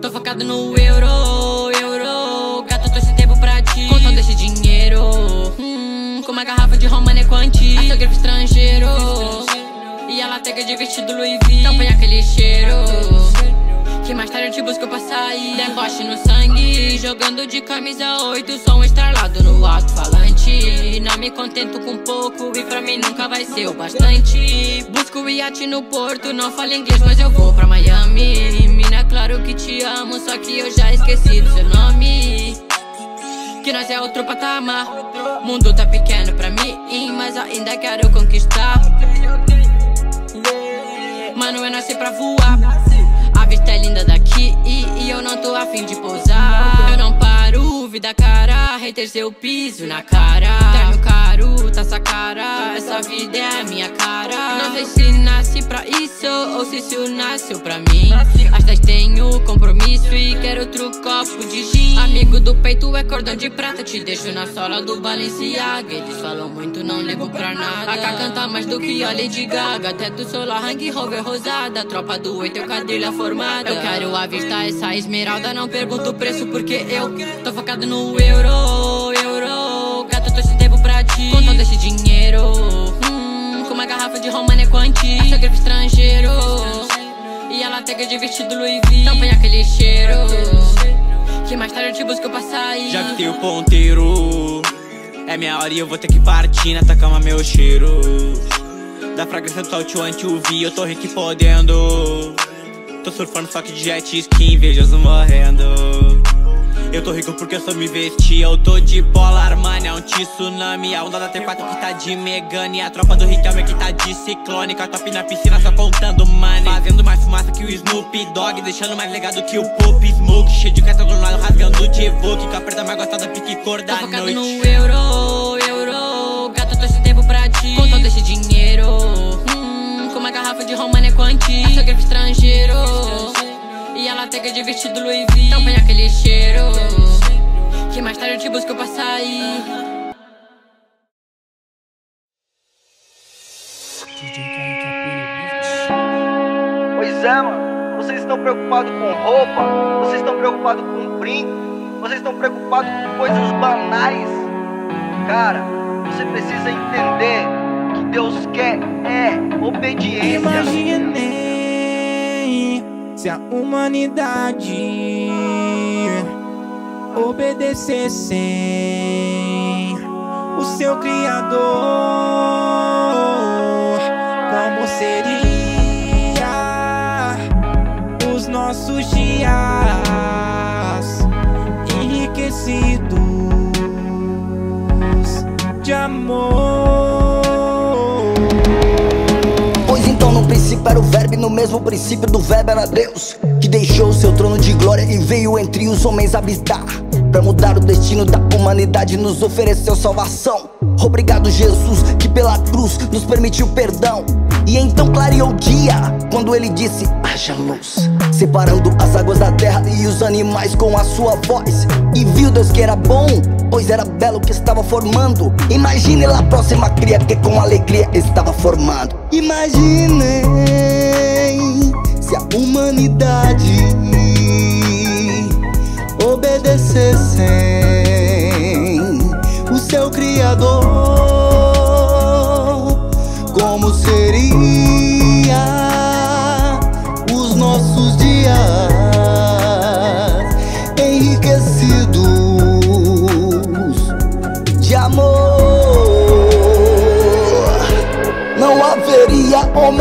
Tô focado no euro, euro. Gato, tô sem tempo pra ti. Com todo esse dinheiro. Hum, com uma garrafa de Romane Quanti. A seu grife estrangeiro. E ela tega de vestido Louis V. Então põe aquele cheiro. Que mais tarde eu te busco pra sair. Deboche no sangue. Jogando de camisa 8. Som estralado no alto-falante. Não me contento com pouco. E pra mim nunca vai ser o bastante. Busco iate no porto. Não falo inglês, mas eu vou pra Miami. Mina, claro que te amo. Só que eu já esqueci do seu nome. Que nós é outro patamar. Mundo tá pequeno pra mim, mas ainda quero conquistar. Mano, eu nasci pra voar. E, eu não tô afim de pousar. Eu não paro, vida cara, haters eu piso na cara. Terno caro, tá cara, essa vida é a minha cara. Não sei se nasce pra isso ou se isso nasceu pra mim. As dez tenho compromisso e quero outro copo de Amigo do peito é cordão de prata, te deixo na sola do Balenciaga. Eles falam muito, não ligo pra nada. A canta mais do que a Lady Gaga. Teto solar, hang rover rosada. Tropa do oito, eu quadrilha formada. Eu quero avistar essa esmeralda, não pergunto o preço porque eu tô focado no euro, euro. Gato, tô sem tempo pra ti. Com todo esse dinheiro. Hum, com uma garrafa de Romane Quanti. A seu grife estrangeiro. E ela tega de vestido Louis V. Então põe aquele cheiro. Que mais tarde eu te busco pra sair. Já que tem o ponteiro É minha hora e eu vou ter que partir nessa cama meu cheiro. Da fragrância do Salt anti-UV eu tô rico podendo. Tô surfando só que de jet ski, invejoso morrendo. Eu tô rico porque eu só me vesti Eu tô de bola, Armani, é um tsunami. A onda da T4 que tá de Megane A tropa do Riquelme que tá de ciclone. Com a top na piscina só contando money. Fazendo mais fumaça que o Snoop Dogg Deixando mais legado que o Pop Smoke. Cheio de Vogue Com a preta mais gostada, pique cor da Tô noite no euro, euro. Gato, tô sem tempo pra ti. Com todo esse dinheiro. Hum, com uma garrafa de Romane Quanti. A seu grife estrangeiro. E ela tega de vestido Louis V. Então põe aquele cheiro. Que mais tarde eu te busco pra sair. Pois é, mano. Vocês estão preocupados com roupa, vocês estão preocupados com brinco, vocês estão preocupados com coisas banais. Cara, você precisa entender que Deus quer é obediência. Imaginei se a humanidade obedecesse o seu Criador, como seria enriquecidos de amor? Pois então no princípio era o verbo e no mesmo princípio do verbo era Deus Que deixou o seu trono de glória e veio entre os homens habitar. Pra mudar o destino da humanidade nos ofereceu salvação. Obrigado Jesus que pela cruz nos permitiu perdão E então clareou o dia quando ele disse haja luz Separando as águas da terra e os animais com a sua voz. E viu Deus que era bom, pois era belo que estava formando. Imagine lá a próxima cria que com alegria estava formando. Imaginei se a humanidade obedecessem o seu Criador,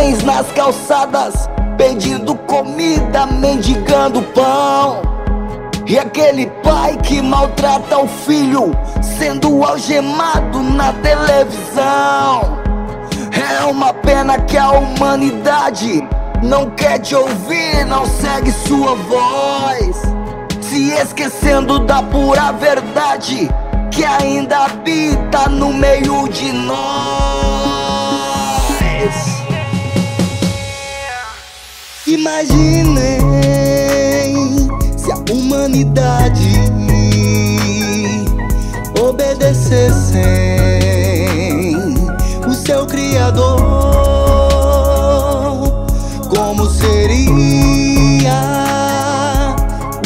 homens nas calçadas pedindo comida, mendigando pão. E aquele pai que maltrata o filho, sendo algemado na televisão. É uma pena que a humanidade não quer te ouvir, não segue sua voz. Se esquecendo da pura verdade que ainda habita no meio de nós. Imaginei se a humanidade obedecesse o seu Criador, como seria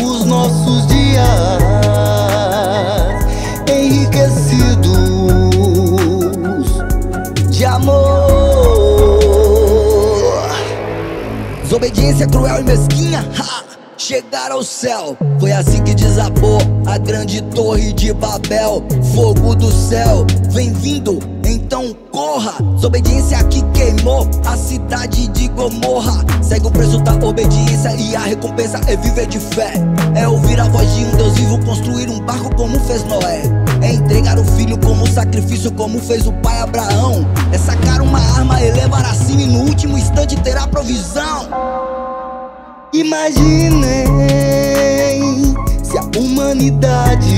os nossos dias? Desobediência cruel e mesquinha. Ha! Chegar ao céu, foi assim que desabou a grande torre de Babel. Fogo do céu, vem vindo, então corra. Desobediência que queimou a cidade de Gomorra. Segue o preço da obediência e a recompensa é viver de fé. É ouvir a voz de um Deus vivo, construir um barco como fez Noé. É entregar o filho como sacrifício, como fez o pai Abraão. É sacar uma arma e levar acima, e no último instante terá provisão. Imaginei se a humanidade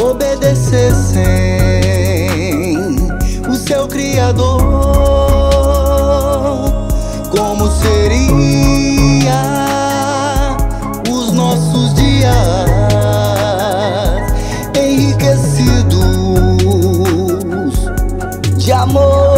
obedecesse o seu Criador, como seria os nossos dias enriquecidos de amor.